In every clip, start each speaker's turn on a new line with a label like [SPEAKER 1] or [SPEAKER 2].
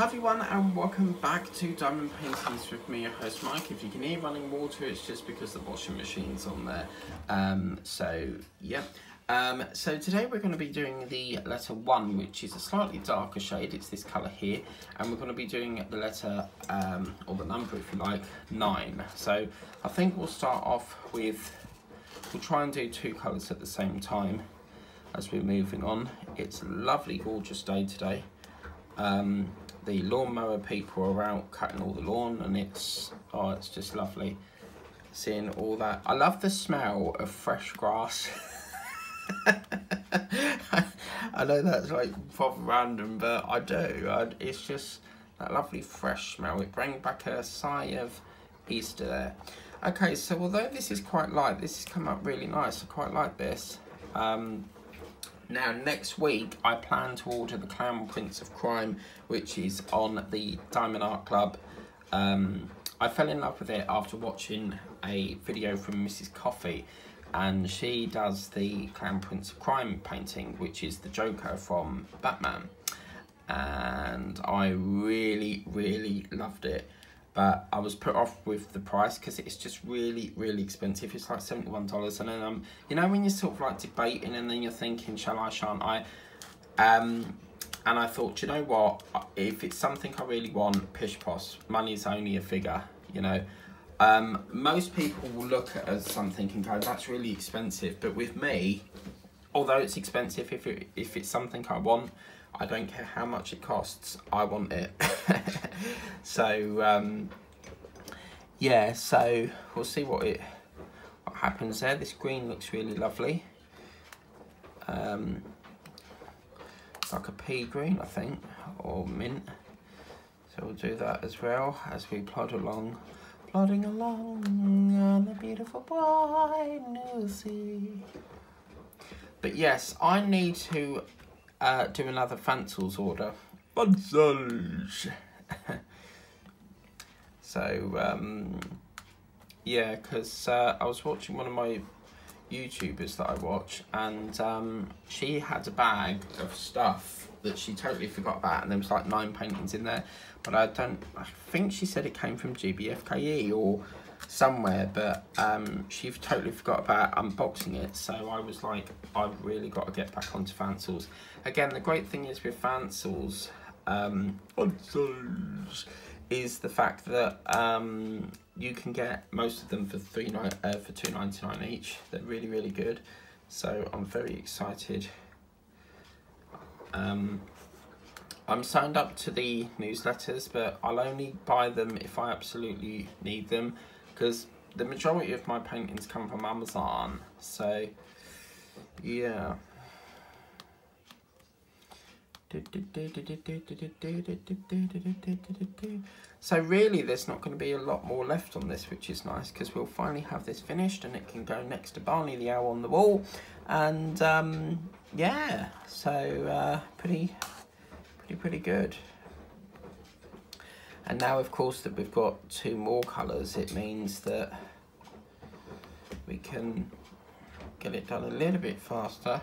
[SPEAKER 1] Hi everyone and welcome back to Diamond Paintings with me, your host Mike. If you can hear running water, it's just because the washing machine's on there. Um, so, yeah. Um, so today we're going to be doing the letter 1, which is a slightly darker shade. It's this colour here. And we're going to be doing the letter, um, or the number if you like, 9. So I think we'll start off with, we'll try and do two colours at the same time as we're moving on. It's a lovely, gorgeous day today. Um, the lawnmower people are out cutting all the lawn and it's oh it's just lovely seeing all that. I love the smell of fresh grass. I know that's like proper random but I do. It's just that lovely fresh smell. It brings back a sigh of Easter there. Okay so although this is quite light this has come up really nice. I quite like this. Um, now, next week, I plan to order the Clown Prince of Crime, which is on the Diamond Art Club. Um, I fell in love with it after watching a video from Mrs. Coffee, and she does the Clown Prince of Crime painting, which is the Joker from Batman. And I really, really loved it but I was put off with the price because it's just really, really expensive. It's like $71 and then, um, you know, when you're sort of like debating and then you're thinking, shall I, shan't I? Um, and I thought, you know what, if it's something I really want, pish posh, money's only a figure, you know. Um, most people will look at something and go, that's really expensive. But with me, although it's expensive, if, it, if it's something I want, I don't care how much it costs, I want it. so, um, yeah, so we'll see what it what happens there. This green looks really lovely. Um, like a pea green, I think, or mint. So we'll do that as well as we plod along, plodding along on the beautiful bright new sea. But yes, I need to uh, do another Fancels order. Fancels! so, um, yeah, because uh, I was watching one of my YouTubers that I watch, and um, she had a bag of stuff that she totally forgot about, and there was like nine paintings in there. But I don't, I think she said it came from GBFKE or somewhere, but um, she totally forgot about unboxing it. So I was like, I've really got to get back onto Fancels. Again, the great thing is with Fancels, um, is the fact that um, you can get most of them for three uh, for two ninety nine each. They're really really good, so I'm very excited. Um, I'm signed up to the newsletters, but I'll only buy them if I absolutely need them because the majority of my paintings come from Amazon so yeah. So really there's not going to be a lot more left on this which is nice because we'll finally have this finished and it can go next to Barney the owl on the wall. And um, yeah so uh, pretty pretty pretty good and now, of course, that we've got two more colours, it means that we can get it done a little bit faster.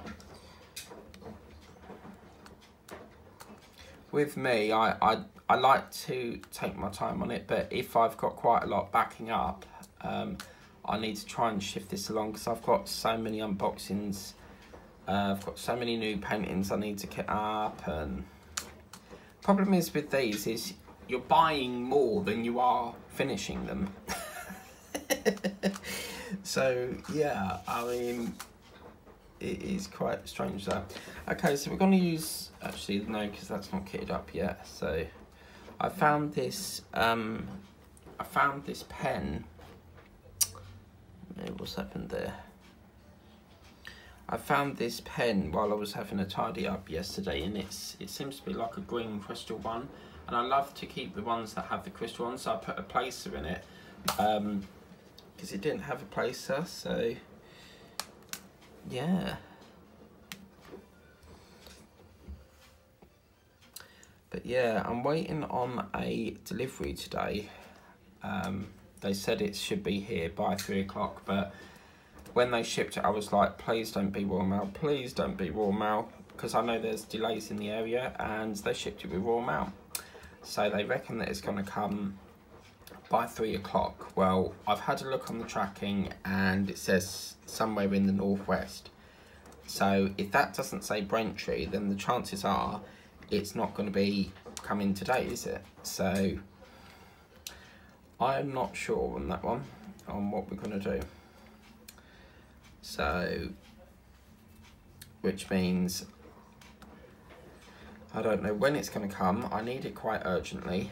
[SPEAKER 1] With me, I, I, I like to take my time on it, but if I've got quite a lot backing up, um, I need to try and shift this along because I've got so many unboxings. Uh, I've got so many new paintings I need to get up and problem is with these is you're buying more than you are finishing them. so yeah, I mean, it is quite strange that. Okay, so we're going to use, actually no, because that's not kitted up yet. So I found this, um, I found this pen. What's happened there? I found this pen while I was having a tidy up yesterday and it's it seems to be like a green crystal one and I love to keep the ones that have the crystal on so I put a placer in it because um, it didn't have a placer so yeah. But yeah I'm waiting on a delivery today. Um, they said it should be here by three o'clock but when they shipped it I was like please don't be Royal Mail please don't be Royal Mail because I know there's delays in the area and they shipped it with Royal Mail So they reckon that it's going to come by three o'clock. Well, I've had a look on the tracking and it says somewhere in the northwest. So if that doesn't say Braintree, then the chances are it's not going to be coming today, is it? So I'm not sure on that one, on what we're going to do. So, which means I don't know when it's going to come. I need it quite urgently.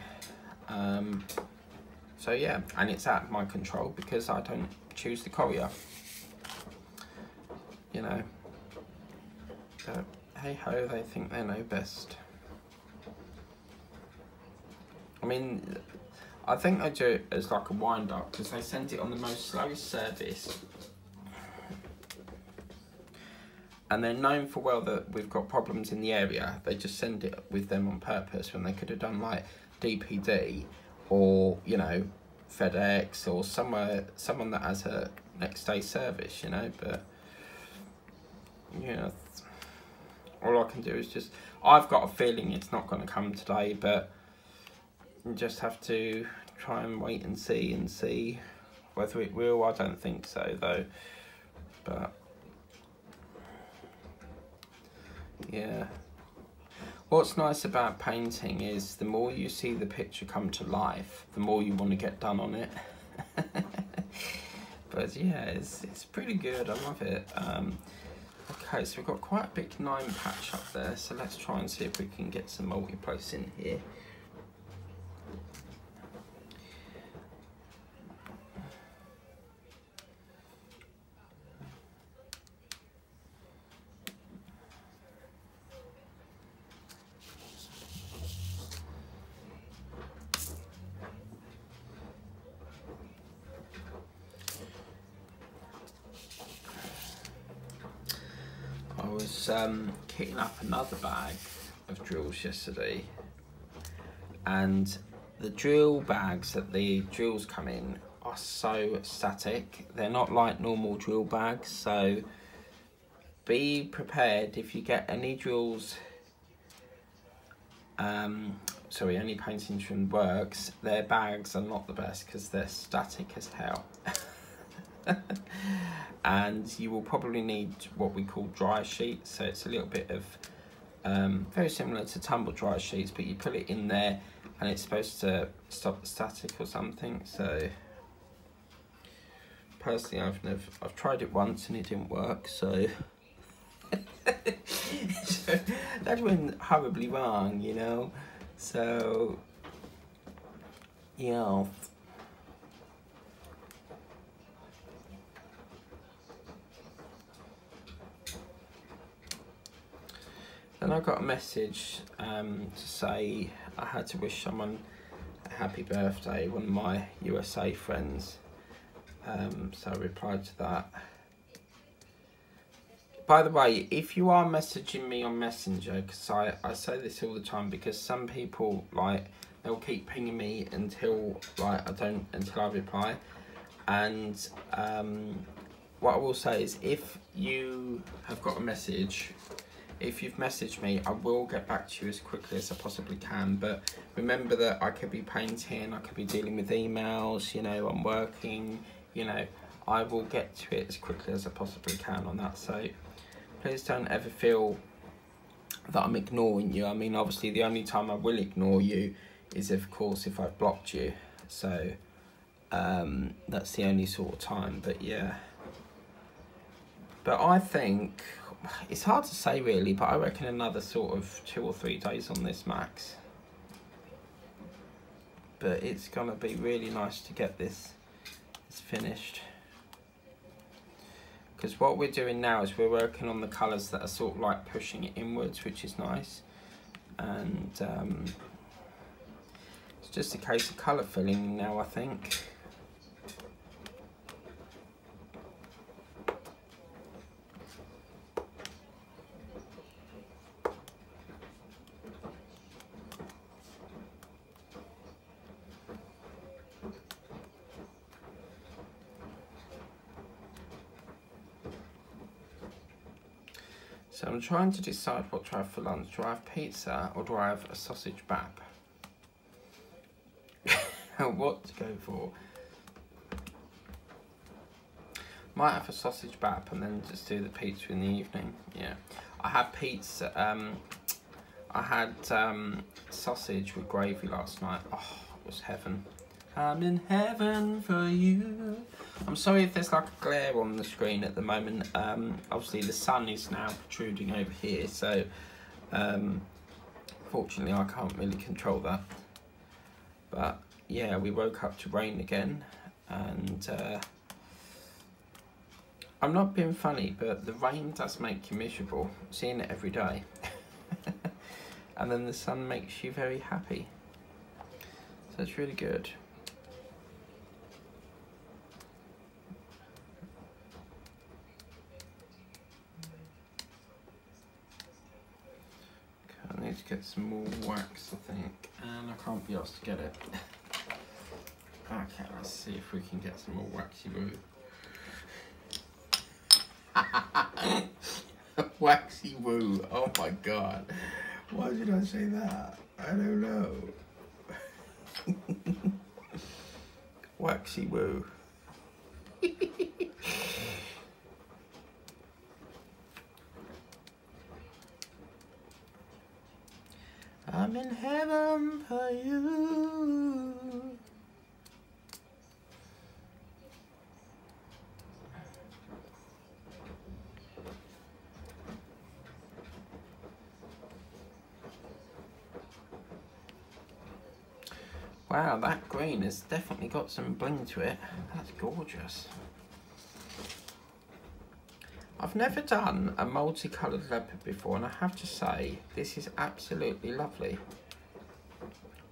[SPEAKER 1] Um, so yeah, and it's at my control because I don't choose the courier. You know. But hey ho, they think they know best. I mean, I think they do it as like a wind up because they send it on the most slow service. And they're known for well that we've got problems in the area. They just send it with them on purpose when they could have done like DPD or you know FedEx or somewhere someone that has a next day service, you know. But yeah, all I can do is just I've got a feeling it's not going to come today, but you just have to try and wait and see and see whether it will. I don't think so though, but yeah. What's nice about painting is the more you see the picture come to life, the more you want to get done on it. but yeah, it's, it's pretty good, I love it. Um, okay, so we've got quite a big nine patch up there, so let's try and see if we can get some multi-place in here. Um, kitting up another bag of drills yesterday, and the drill bags that the drills come in are so static. They're not like normal drill bags, so be prepared if you get any drills. Um, sorry, any painting from works. Their bags are not the best because they're static as hell. and you will probably need what we call dry sheets so it's a little bit of um, very similar to tumble dry sheets but you put it in there and it's supposed to stop the static or something. So personally I've never I've tried it once and it didn't work so. That went horribly wrong you know? So you Then I got a message um, to say I had to wish someone a happy birthday, one of my USA friends. Um, so I replied to that. By the way, if you are messaging me on Messenger, because I, I say this all the time, because some people, like, they'll keep pinging me until, like, I don't, until I reply. And um, what I will say is if you have got a message if you've messaged me, I will get back to you as quickly as I possibly can. But remember that I could be painting, I could be dealing with emails, you know, I'm working, you know, I will get to it as quickly as I possibly can on that. So please don't ever feel that I'm ignoring you. I mean, obviously, the only time I will ignore you is, of course, if I've blocked you. So um, that's the only sort of time. But yeah. But I think it's hard to say really, but I reckon another sort of two or three days on this max. But it's gonna be really nice to get this, this finished. Because what we're doing now is we're working on the colours that are sort of like pushing it inwards, which is nice. And um, it's just a case of colour filling now, I think. So I'm trying to decide what to have for lunch. Do I have pizza or do I have a sausage bap? what to go for. Might have a sausage bap and then just do the pizza in the evening. Yeah, I had pizza. Um, I had um, sausage with gravy last night. Oh, it was heaven. I'm in heaven for you. I'm sorry if there's like a glare on the screen at the moment. Um, obviously the sun is now protruding over here, so um, fortunately I can't really control that. But yeah, we woke up to rain again, and uh, I'm not being funny, but the rain does make you miserable. Seeing it every day, and then the sun makes you very happy. So it's really good. I need to get some more wax, I think, and I can't be asked to get it. okay, let's see if we can get some more waxy woo. waxy woo, oh my god. Why did I say that? I don't know. waxy woo. In heaven for you. Wow, that green has definitely got some bling to it. That's gorgeous. I've never done a multicoloured leopard before and I have to say this is absolutely lovely.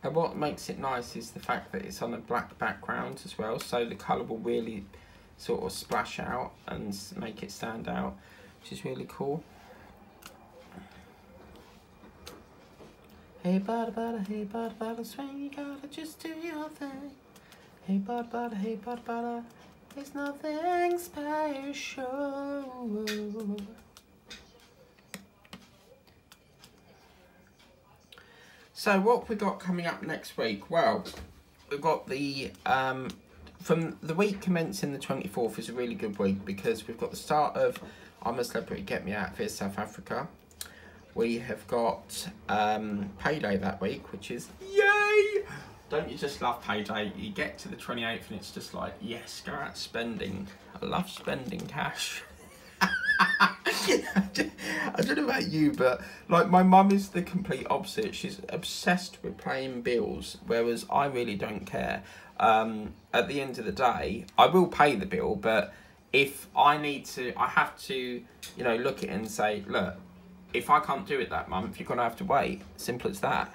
[SPEAKER 1] And what makes it nice is the fact that it's on a black background as well so the colour will really sort of splash out and make it stand out which is really cool. Hey bada bada, hey bada bada, swing, you gotta just do your thing. Hey bada bada, hey bada bada. There's nothing special. So what we got coming up next week? Well, we've got the um, from the week commencing the 24th is a really good week because we've got the start of I'm a Celebrity Get Me Out of Here South Africa. We have got um, payday that week, which is yay! Don't you just love payday? You get to the 28th and it's just like, yes, go out spending. I love spending cash. I don't know about you, but like my mum is the complete opposite. She's obsessed with paying bills, whereas I really don't care. Um, at the end of the day, I will pay the bill, but if I need to, I have to, you know, look at it and say, look, if I can't do it that month, you're gonna have to wait. Simple as that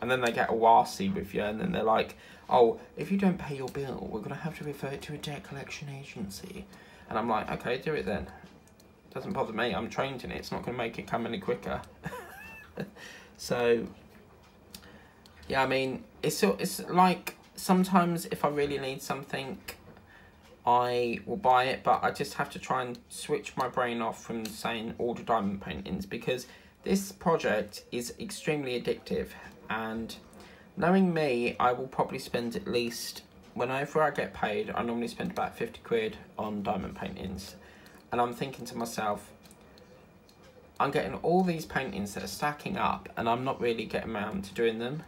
[SPEAKER 1] and then they get a warsy with you, and then they're like, "Oh, if you don't pay your bill, we're gonna have to refer it to a debt collection agency." And I'm like, "Okay, do it then." Doesn't bother me. I'm trained in it. It's not gonna make it come any quicker. so, yeah, I mean, it's it's like sometimes if I really need something. I will buy it, but I just have to try and switch my brain off from saying order diamond paintings because this project is extremely addictive and knowing me, I will probably spend at least, whenever I get paid, I normally spend about 50 quid on diamond paintings. And I'm thinking to myself, I'm getting all these paintings that are stacking up and I'm not really getting around to doing them.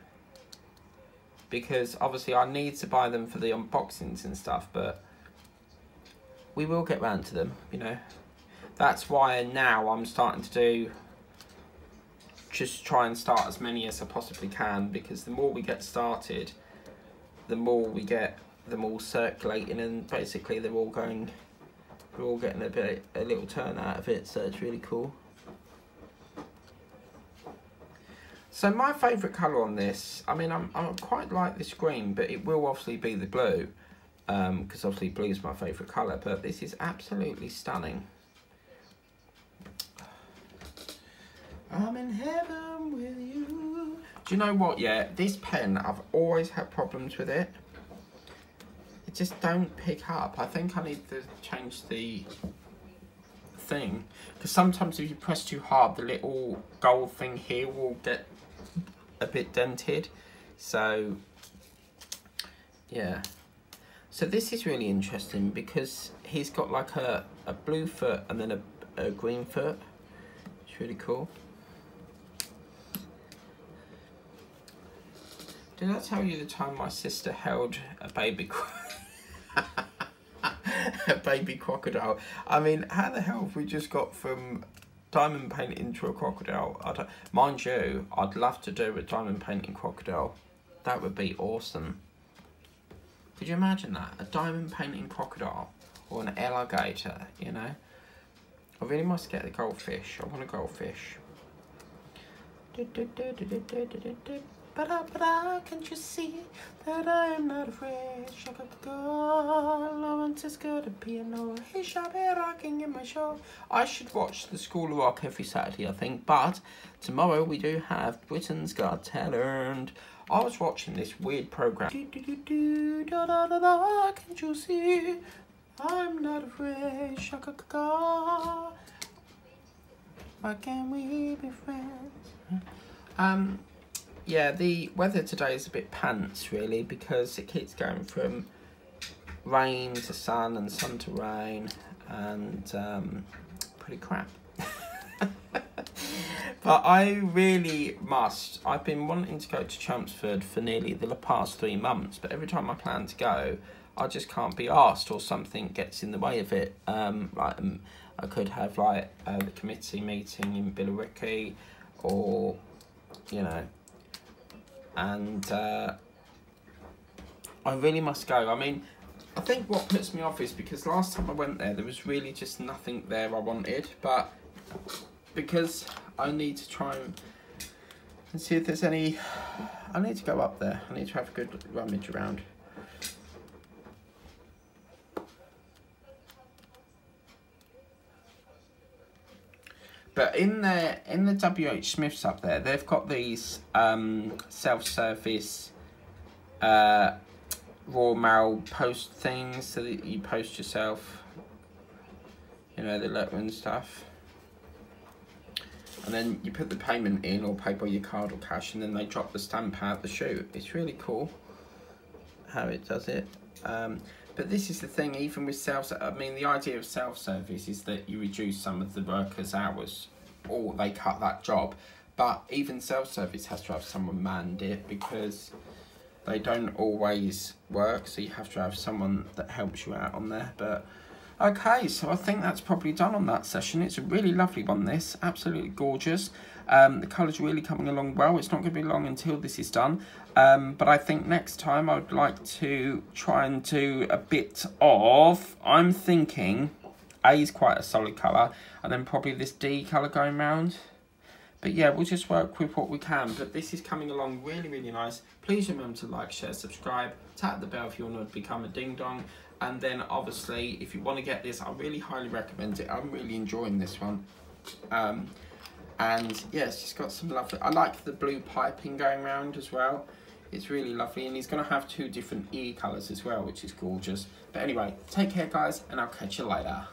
[SPEAKER 1] Because obviously I need to buy them for the unboxings and stuff, but we will get round to them, you know. That's why now I'm starting to do just try and start as many as I possibly can because the more we get started, the more we get them all circulating and basically they're all going, we're all getting a bit, a little turn out of it, so it's really cool. So my favourite colour on this, I mean, I'm, I quite like this green, but it will obviously be the blue, because um, obviously blue is my favourite colour, but this is absolutely stunning. I'm in heaven with you. Do you know what, yeah? This pen, I've always had problems with it. It just don't pick up. I think I need to change the thing. Because sometimes if you press too hard, the little gold thing here will get a bit dented. So, Yeah. So this is really interesting because he's got like a, a blue foot and then a, a green foot. It's really cool. Did I tell you the time my sister held a baby a baby crocodile? I mean, how the hell have we just got from diamond paint into a crocodile? I don't, mind you, I'd love to do a diamond painting crocodile. That would be awesome. Could you imagine that? A diamond painting crocodile or an alligator, you know? I really must get the goldfish. I want a goldfish. But can't you see that I am not afraid? Shaka Lawrence is good at piano. He shall be rocking in my show. I should watch the School of Rock every Saturday, I think. But tomorrow we do have Britain's Got Talent. I was watching this weird program. Do, do, do, da, da, da, da, can't you see? I'm not afraid. Shaka Why can't we be friends? Um, yeah, the weather today is a bit pants really because it keeps going from rain to sun and sun to rain and um, pretty crap. but I really must. I've been wanting to go to Chelmsford for nearly the past three months, but every time I plan to go, I just can't be asked or something gets in the way of it. Um, like um, I could have like a committee meeting in Billericay or, you know, and uh, I really must go. I mean, I think what puts me off is because last time I went there, there was really just nothing there I wanted, but because I need to try and, see if there's any, I need to go up there. I need to have a good rummage around. But in the in the WH Smiths up there, they've got these um, self-service uh, Royal Mail post things so that you post yourself. You know the letter and stuff. And then you put the payment in or pay by your card or cash, and then they drop the stamp out the chute. It's really cool how it does it. Um, but this is the thing, even with self, I mean, the idea of self-service is that you reduce some of the workers' hours or they cut that job. But even self-service has to have someone manned it because they don't always work. So you have to have someone that helps you out on there. But okay, so I think that's probably done on that session. It's a really lovely one, this. Absolutely gorgeous. Um, the colour's really coming along well. It's not going to be long until this is done. Um, but I think next time I would like to try and do a bit of, I'm thinking, A is quite a solid colour, and then probably this D colour going round. But yeah, we'll just work with what we can. But this is coming along really, really nice. Please remember to like, share, subscribe, tap the bell if you want to become a ding dong. And then obviously, if you want to get this, I really highly recommend it. I'm really enjoying this one. Um, and yeah, it's just got some lovely, I like the blue piping going around as well. It's really lovely and he's going to have two different E colours as well, which is gorgeous. But anyway, take care guys and I'll catch you later.